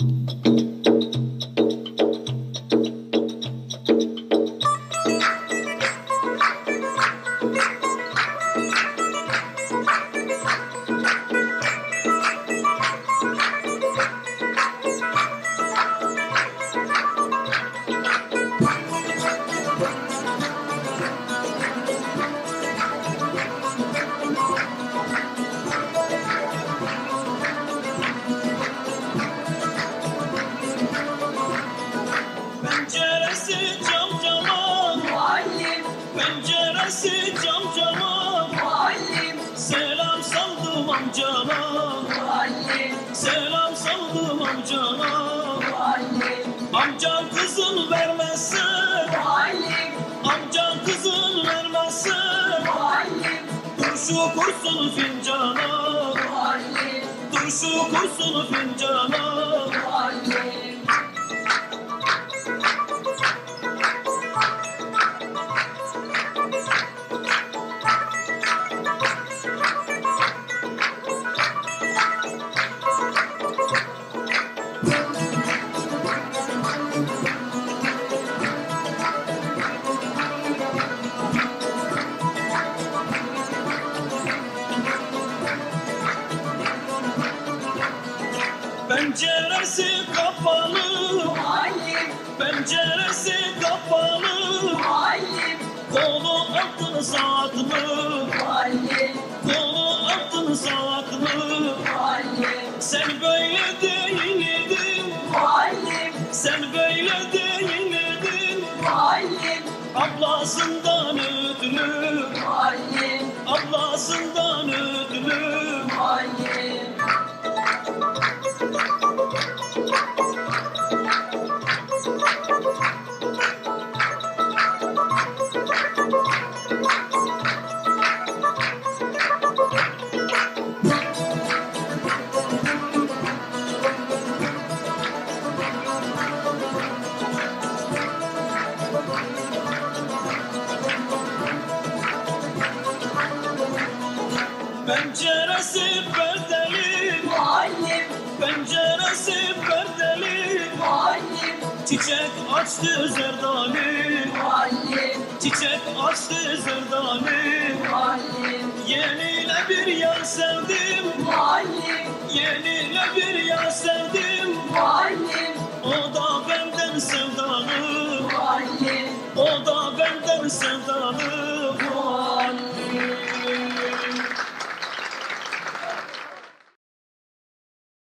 Penceresi Penceresi cam cama muallim, Selam saldım amcama. Muallim, Selam saldım amcama. Muallim, Amcan kızın vermezse muallim, Amcan kızın vermezse muallim, Turşu kursun fincana. Muallim, Turşu kursun fincana Penceresi kapalı. Muallim, Penceresi kapalı. Muallim, Kolu altın saklı muallim, Kolu altın saklı muallim, Sen böyle değildin. Muallim, Sen böyle değildin. Muallim, Ablasından ödülü. Muallim, Ablasından ödülü Penceresi perdeli. Muallim, Penceresi perdeli. Muallim, Çiçek açtı zerdali muallim, Çiçek açtı zerdali muallim, Yenine bir yar sevdim. Muallim, Yenine bir yar sevdim. Muallim, O da benden sevdalı. Muallim, O da benden sevdalı